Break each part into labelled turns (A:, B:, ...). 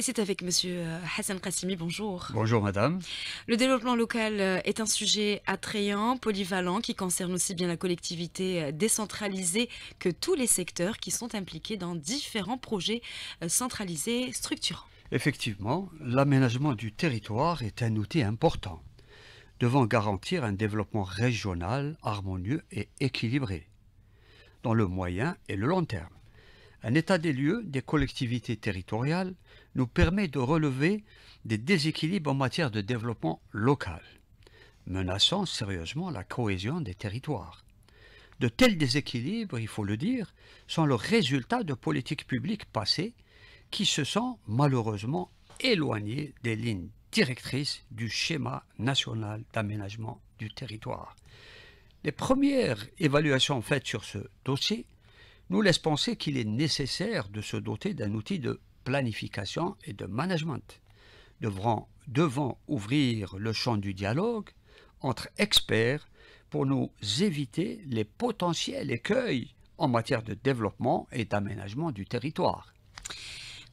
A: Et c'est avec Monsieur euh, Hassan Qassimi, bonjour.
B: Bonjour madame.
A: Le développement local euh, est un sujet attrayant, polyvalent, qui concerne aussi bien la collectivité euh, décentralisée que tous les secteurs qui sont impliqués dans différents projets centralisés structurants.
B: Effectivement, l'aménagement du territoire est un outil important, devant garantir un développement régional harmonieux et équilibré, dans le moyen et le long terme. Un état des lieux des collectivités territoriales nous permet de relever des déséquilibres en matière de développement local, menaçant sérieusement la cohésion des territoires. De tels déséquilibres, il faut le dire, sont le résultat de politiques publiques passées qui se sont malheureusement éloignées des lignes directrices du schéma national d'aménagement du territoire. Les premières évaluations faites sur ce dossier nous laisse penser qu'il est nécessaire de se doter d'un outil de planification et de management, devant, devant ouvrir le champ du dialogue entre experts pour nous éviter les potentiels écueils en matière de développement et d'aménagement du territoire.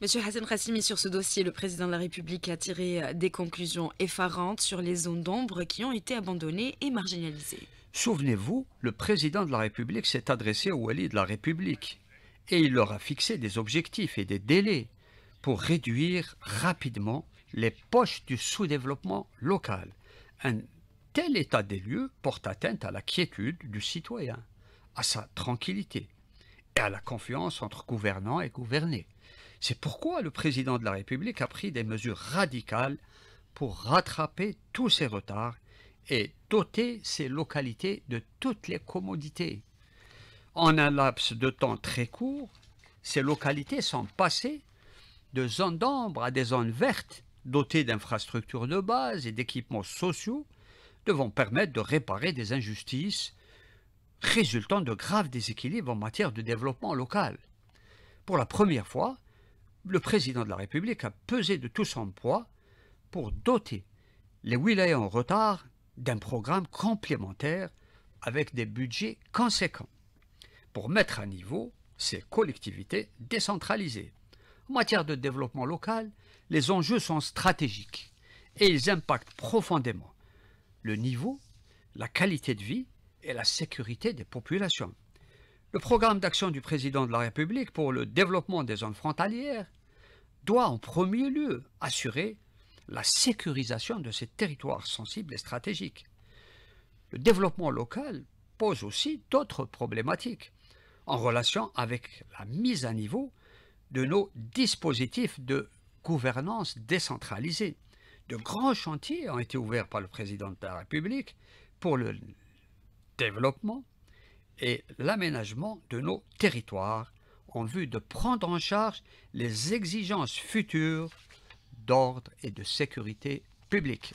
A: Monsieur Hassan Rassimi, sur ce dossier, le président de la République a tiré des conclusions effarantes sur les zones d'ombre qui ont été abandonnées et marginalisées.
B: Souvenez-vous, le président de la République s'est adressé aux Wali de la République et il leur a fixé des objectifs et des délais pour réduire rapidement les poches du sous-développement local. Un tel état des lieux porte atteinte à la quiétude du citoyen, à sa tranquillité et à la confiance entre gouvernants et gouvernés. C'est pourquoi le président de la République a pris des mesures radicales pour rattraper tous ces retards et doter ces localités de toutes les commodités. En un laps de temps très court, ces localités sont passées de zones d'ombre à des zones vertes, dotées d'infrastructures de base et d'équipements sociaux, devant permettre de réparer des injustices résultant de graves déséquilibres en matière de développement local. Pour la première fois, le président de la République a pesé de tout son poids pour doter les wilayas en retard d'un programme complémentaire avec des budgets conséquents pour mettre à niveau ces collectivités décentralisées. En matière de développement local, les enjeux sont stratégiques et ils impactent profondément le niveau, la qualité de vie et la sécurité des populations. Le programme d'action du président de la République pour le développement des zones frontalières doit en premier lieu assurer la sécurisation de ces territoires sensibles et stratégiques. Le développement local pose aussi d'autres problématiques en relation avec la mise à niveau de nos dispositifs de gouvernance décentralisée. De grands chantiers ont été ouverts par le président de la République pour le développement et l'aménagement de nos territoires en vue de prendre en charge les exigences futures d'ordre et de sécurité publique.